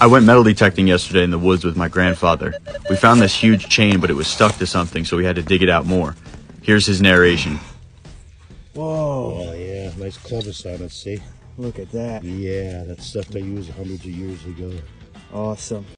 I went metal detecting yesterday in the woods with my grandfather. We found this huge chain, but it was stuck to something, so we had to dig it out more. Here's his narration. Whoa, Oh yeah, nice clevis on it, see? look at that. Yeah, that's stuff they used hundreds of years ago. Awesome.